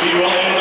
She will end